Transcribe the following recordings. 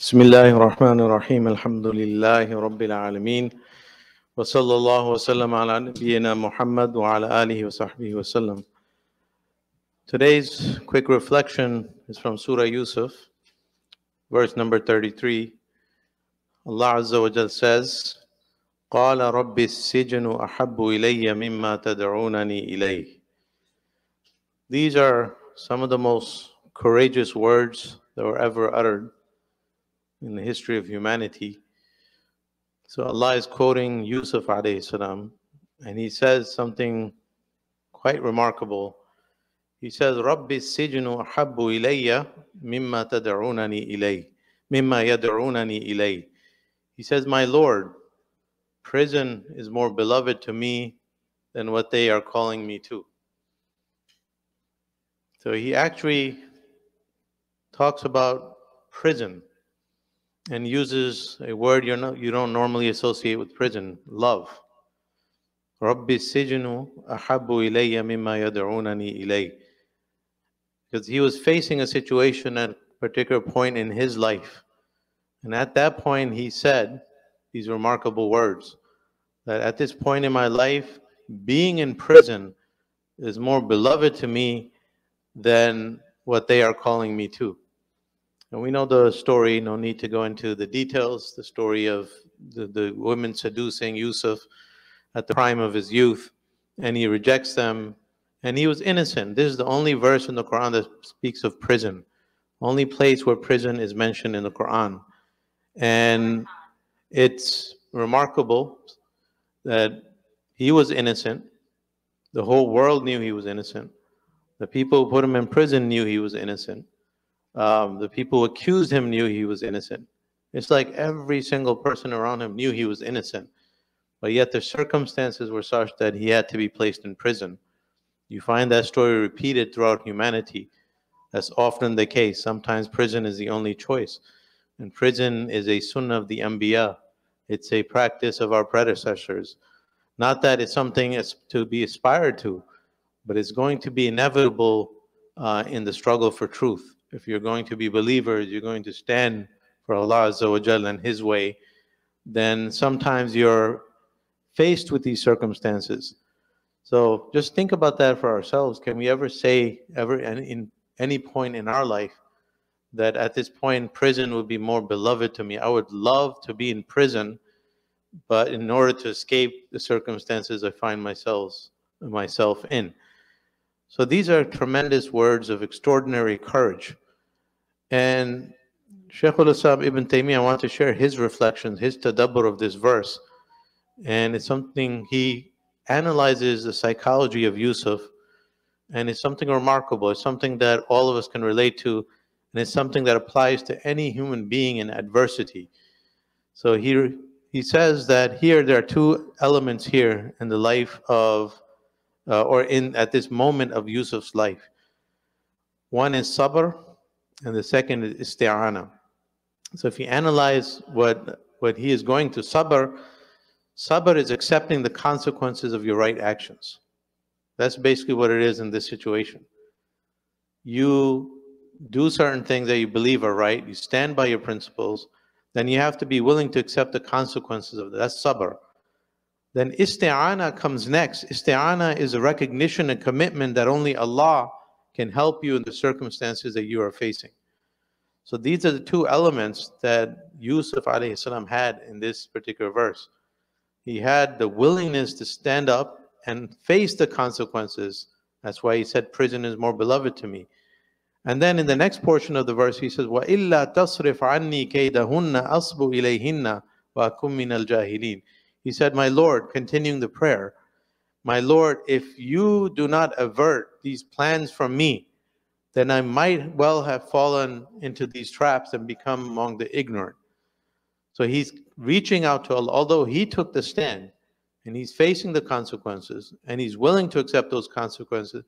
بسم الله الرحمن الرحيم الحمد لله رب العالمين وصلى الله وسلم على نبينا محمد وعلى آله وصحبه وسلم Today's quick reflection is from Surah Yusuf, verse number 33. Allah Azza wa Jal says, قال رب السجن أحب إلي مما تدعونني إليه These are some of the most courageous words that were ever uttered in the history of humanity. So Allah is quoting Yusuf alayhi salam, and he says something quite remarkable. He says, Rabbi sijnu habbu ilayya mimma tad'unani ilay, mimma yad'unani ilay. He says, My Lord, prison is more beloved to me than what they are calling me to. So he actually talks about prison and uses a word you're not, you don't normally associate with prison love. Rabbi Sijinu ahabu ilayya mimma yad'unani ilay. Because he was facing a situation at a particular point in his life. And at that point, he said these remarkable words that at this point in my life, being in prison is more beloved to me than what they are calling me to. And we know the story, no need to go into the details, the story of the, the women seducing Yusuf at the prime of his youth, and he rejects them, and he was innocent. This is the only verse in the Quran that speaks of prison, only place where prison is mentioned in the Quran. And it's remarkable that he was innocent. The whole world knew he was innocent. The people who put him in prison knew he was innocent. Um, the people who accused him knew he was innocent. It's like every single person around him knew he was innocent. But yet the circumstances were such that he had to be placed in prison. You find that story repeated throughout humanity. That's often the case. Sometimes prison is the only choice. And prison is a sunnah of the Anbiya. It's a practice of our predecessors. Not that it's something to be aspired to, but it's going to be inevitable uh, in the struggle for truth. If you're going to be believers, you're going to stand for Allah Azza and His way, then sometimes you're faced with these circumstances. So just think about that for ourselves. Can we ever say, ever and in any point in our life, that at this point prison would be more beloved to me? I would love to be in prison, but in order to escape the circumstances I find myself myself in. So these are tremendous words of extraordinary courage. And Shaykh al-Islam Ibn Taymiyyah, I want to share his reflections, his tadabbur of this verse. And it's something he analyzes the psychology of Yusuf, and it's something remarkable. It's something that all of us can relate to, and it's something that applies to any human being in adversity. So here he says that here there are two elements here in the life of, uh, or in at this moment of Yusuf's life. One is sabr, and the second is isti'ana. So if you analyze what what he is going to sabr, sabr is accepting the consequences of your right actions. That's basically what it is in this situation. You do certain things that you believe are right, you stand by your principles, then you have to be willing to accept the consequences of that. That's sabr. Then isti'ana comes next. Isti'ana is a recognition and commitment that only Allah can help you in the circumstances that you are facing. So these are the two elements that Yusuf salam had in this particular verse. He had the willingness to stand up and face the consequences. That's why he said, Prison is more beloved to me. And then in the next portion of the verse, he says, وَإِلَّا تَصْرِفْ عَنِّي كَيْدَهُنَّ أَصْبُ إِلَيْهِنَّ وَأَكُمْ مِنَ الْجَاهِلِينَ He said, My Lord, continuing the prayer, my Lord, if you do not avert these plans from me, then I might well have fallen into these traps and become among the ignorant. So he's reaching out to Allah, although he took the stand and he's facing the consequences and he's willing to accept those consequences.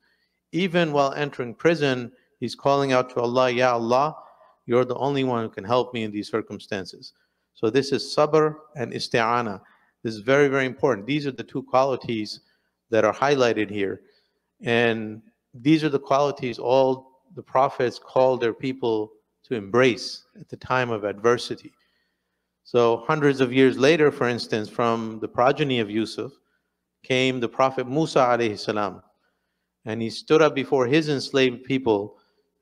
Even while entering prison, he's calling out to Allah, Ya Allah, you're the only one who can help me in these circumstances. So this is sabr and isti'ana. This is very, very important. These are the two qualities that are highlighted here. And these are the qualities all the prophets called their people to embrace at the time of adversity. So, hundreds of years later, for instance, from the progeny of Yusuf came the Prophet Musa alayhi salam, and he stood up before his enslaved people.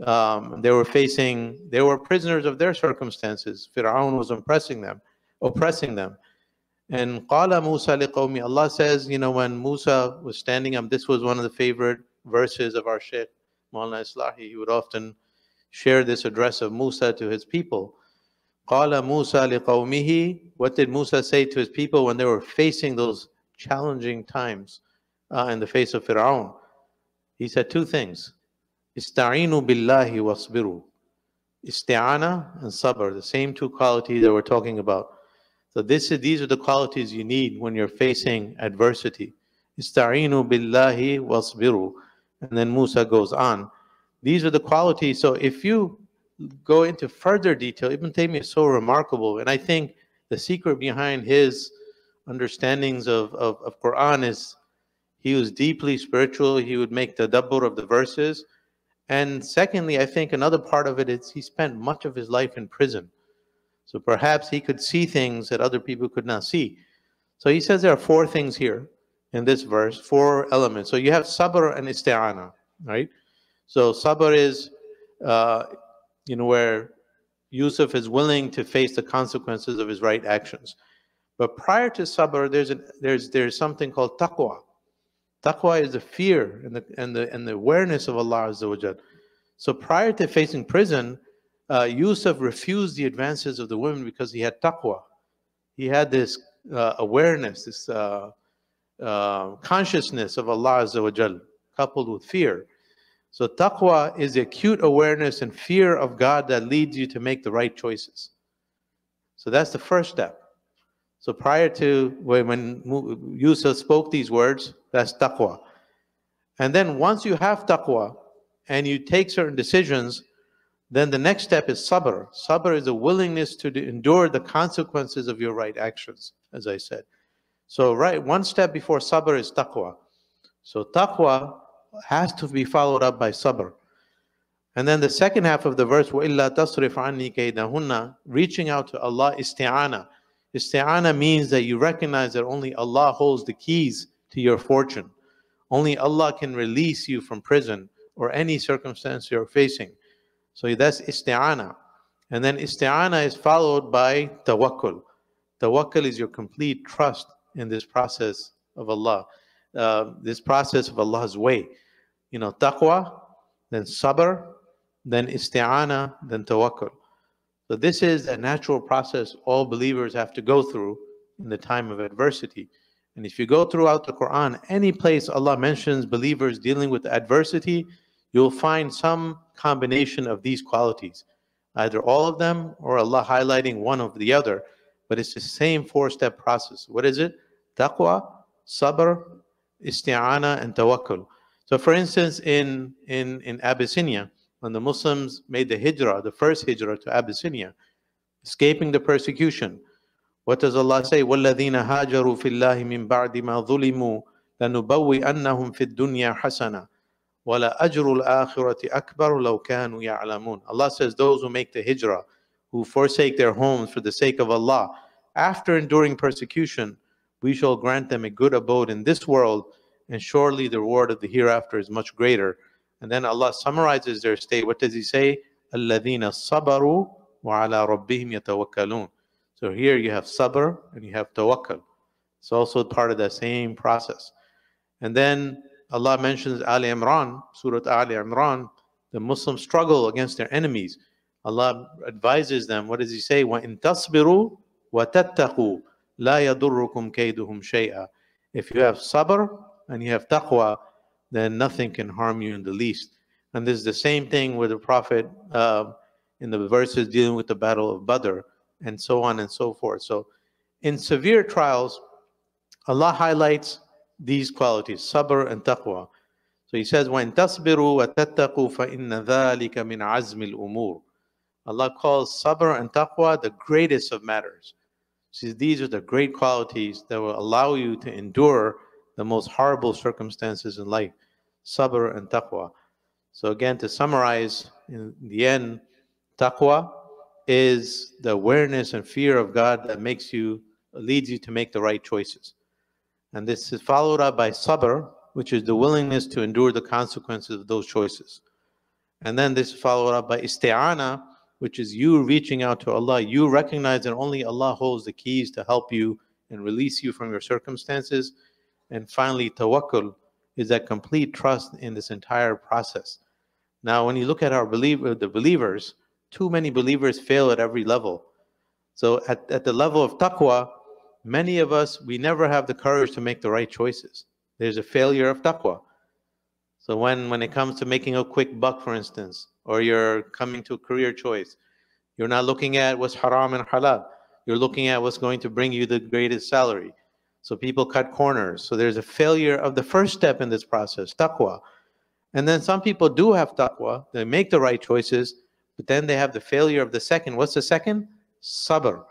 Um, they were facing, they were prisoners of their circumstances. Fir'aun was oppressing them, oppressing them. And qala Musa liqawmi, Allah says, you know, when Musa was standing up, this was one of the favorite verses of our Shaykh Maulana Islahi. He would often share this address of Musa to his people. Qala Musa liqawmihi. What did Musa say to his people when they were facing those challenging times uh, in the face of Fir'aun? He said two things. Ista'inu billahi wasbiru. Isti'ana and sabr, the same two qualities that we're talking about. So this is, these are the qualities you need when you're facing adversity. Ista'inu billahi wasbiru. And then Musa goes on. These are the qualities. So if you go into further detail, Ibn Taymiyyah is so remarkable. And I think the secret behind his understandings of, of, of Quran is he was deeply spiritual. He would make tadabbur of the verses. And secondly, I think another part of it is he spent much of his life in prison. So perhaps he could see things that other people could not see. So he says there are four things here in this verse, four elements. So you have sabr and isti'ana, right? So sabr is, uh, you know, where Yusuf is willing to face the consequences of his right actions. But prior to sabr, there's an, there's there's something called taqwa. Taqwa is the fear and the, and the, and the awareness of Allah Azza wa So prior to facing prison, uh, Yusuf refused the advances of the women because he had taqwa. He had this uh, awareness, this uh, uh consciousness of Allah Azza wa coupled with fear. So taqwa is the acute awareness and fear of God that leads you to make the right choices. So that's the first step. So prior to when Yusuf spoke these words, that's taqwa. And then once you have taqwa and you take certain decisions, then the next step is sabr. Sabr is a willingness to endure the consequences of your right actions, as I said. So right, one step before sabr is taqwa. So taqwa has to be followed up by sabr. And then the second half of the verse, وَإِلَّا تَصْرِفْ عَنِّي كَيْدَهُنَّ Reaching out to Allah, isti'ana. Isti'ana means that you recognize that only Allah holds the keys to your fortune. Only Allah can release you from prison or any circumstance you're facing. So that's isti'ana. And then isti'ana is followed by tawakkul. Tawakkul is your complete trust in this process of Allah, uh, this process of Allah's way. You know, taqwa, then sabr, then isti'ana, then tawakkul. So this is a natural process all believers have to go through in the time of adversity. And if you go throughout the Quran, any place Allah mentions believers dealing with adversity, you'll find some combination of these qualities, either all of them or Allah highlighting one of the other. But it's the same four-step process. What is it? Taqwa, sabr, isti'ana, and tawakkul. So for instance, in, in, in Abyssinia, when the Muslims made the hijrah, the first hijrah to Abyssinia, escaping the persecution. What does Allah say? وَالَّذِينَ هَاجَرُوا فِي اللَّهِ مِن بَعْدِ مَا ظُلِمُوا لَنُبَوِّئَنَّهُمْ فِي الدُّنْيَا حَسَنًا وَلَأَجْرُ الْآخِرَةِ أَكْبَرُ لَوْ كَانُوا يَعْلَمُونَ Allah says those who make the hijrah, who forsake their homes for the sake of Allah, after enduring persecution, we shall grant them a good abode in this world, and surely the reward of the hereafter is much greater. And then Allah summarizes their state. What does He say? الَّذِينَ صَبَرُوا وَعَلَىٰ رَبِّهِمْ يَتَوَكَّلُونَ So here you have sabr and you have tawakkul. It's also part of that same process. And then Allah mentions Ali Imran, Surah Ali Imran, the Muslims struggle against their enemies. Allah advises them, what does He say? وَإِن تَصْبِرُوا وَتَتَّقُوا لَا يَضُرُّكُمْ كَيْدُهُمْ شَيْئًا If you have sabr and you have taqwa, then nothing can harm you in the least. And this is the same thing with the Prophet uh, in the verses dealing with the Battle of Badr, and so on and so forth. So, in severe trials, Allah highlights these qualities, sabr and taqwa. So He says, "When tasbiru inna dhalika min azmi al-umur." Allah calls sabr and taqwa the greatest of matters. See, these are the great qualities that will allow you to endure the most horrible circumstances in life sabr and taqwa. So, again, to summarize, in the end, Taqwa is the awareness and fear of God that makes you, leads you to make the right choices. And this is followed up by sabr, which is the willingness to endure the consequences of those choices. And then this is followed up by isti'ana, which is you reaching out to Allah. You recognize that only Allah holds the keys to help you and release you from your circumstances. And finally, tawakkul is that complete trust in this entire process. Now, when you look at our believer, uh, the believers, too many believers fail at every level. So at, at the level of taqwa, many of us, we never have the courage to make the right choices. There's a failure of taqwa. So when, when it comes to making a quick buck, for instance, or you're coming to a career choice, you're not looking at what's haram and halal. You're looking at what's going to bring you the greatest salary. So people cut corners. So there's a failure of the first step in this process, taqwa. And then some people do have taqwa, they make the right choices, but then they have the failure of the second. What's the second? Sabr.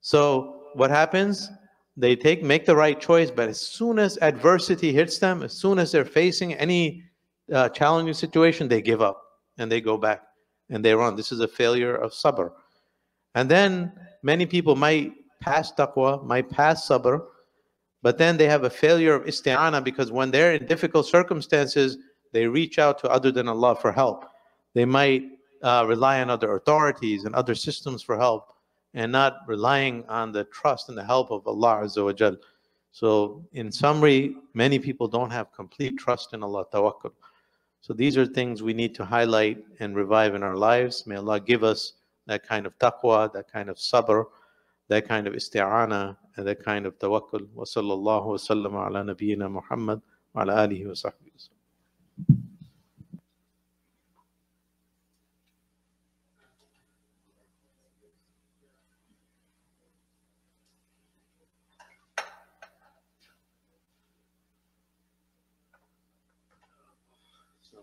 So what happens? They take make the right choice, but as soon as adversity hits them, as soon as they're facing any uh, challenging situation, they give up and they go back and they run. This is a failure of sabr. And then many people might pass taqwa, might pass sabr, but then they have a failure of isti'ana because when they're in difficult circumstances, they reach out to other than Allah for help. They might uh, rely on other authorities and other systems for help and not relying on the trust and the help of Allah Azza wa Jal. So in summary, many people don't have complete trust in Allah, tawakkul. So these are things we need to highlight and revive in our lives. May Allah give us that kind of taqwa, that kind of sabr, that kind of isti'ana, and that kind of tawakkul. Wa sallallahu wa sallam ala nabiyyina Muhammad wa ala alihi wa sahbihi. So